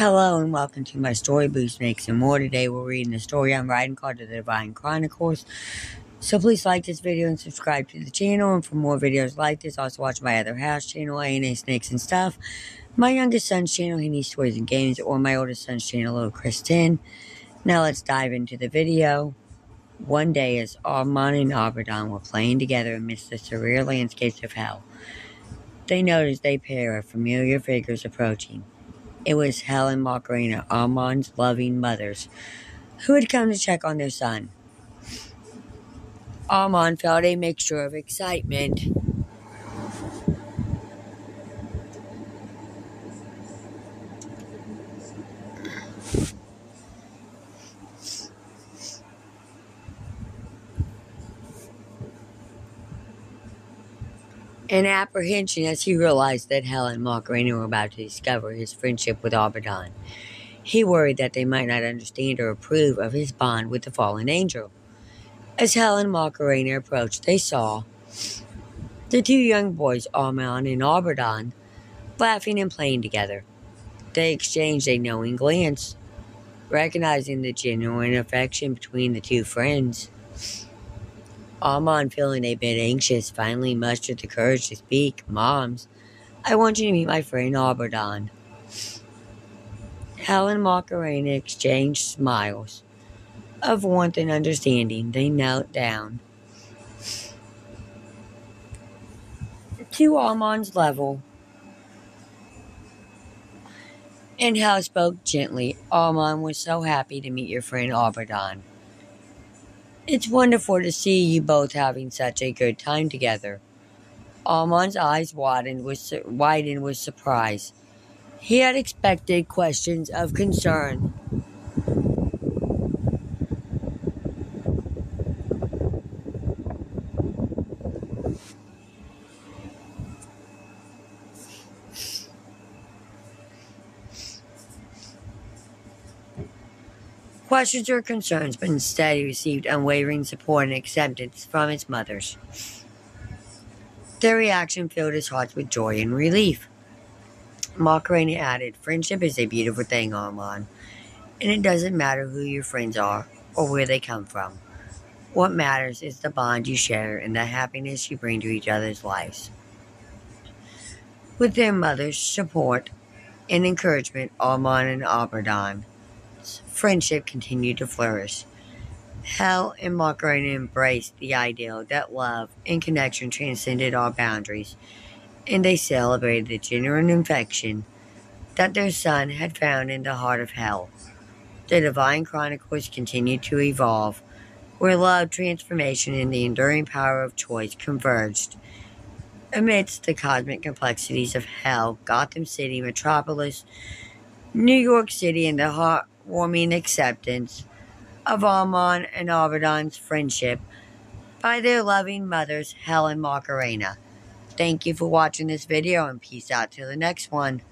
Hello and welcome to my story boost makes and more. Today we're reading the story I'm writing called The Divine Chronicles. So please like this video and subscribe to the channel and for more videos like this also watch my other house channel, A&A Snakes and Stuff, my youngest son's channel, He Needs Toys and Games, or my oldest son's channel, Little 10. Now let's dive into the video. One day as Armand and Abaddon were playing together amidst the surreal landscapes of hell, they noticed a pair of familiar figures approaching. It was Helen Macarena, Armand's loving mothers, who had come to check on their son. Armand felt a mixture of excitement and apprehension as he realized that Helen and Macarena were about to discover his friendship with Abaddon. He worried that they might not understand or approve of his bond with the fallen angel. As Helen and Macarena approached, they saw the two young boys, Armand and Abaddon, laughing and playing together. They exchanged a knowing glance, recognizing the genuine affection between the two friends. Armand, feeling a bit anxious, finally mustered the courage to speak. Moms, I want you to meet my friend Abaddon. Helen and Macarena exchanged smiles of warmth and understanding. They knelt down. To Armand's level, and Hal spoke gently. Armand was so happy to meet your friend Abaddon. It's wonderful to see you both having such a good time together. Armand's eyes widened with, widened with surprise. He had expected questions of concern. Questions or concerns, but instead he received unwavering support and acceptance from his mothers. Their reaction filled his heart with joy and relief. Macarena added, Friendship is a beautiful thing, Armand, and it doesn't matter who your friends are or where they come from. What matters is the bond you share and the happiness you bring to each other's lives. With their mother's support and encouragement, Armand and Abaddon friendship continued to flourish. Hal and Macarena embraced the ideal that love and connection transcended all boundaries, and they celebrated the genuine affection that their son had found in the heart of hell. The Divine Chronicles continued to evolve, where love, transformation, and the enduring power of choice converged. Amidst the cosmic complexities of hell, Gotham City, Metropolis, New York City, and the heart warming acceptance of Armand and Abaddon's friendship by their loving mothers, Helen Macarena. Thank you for watching this video and peace out till the next one.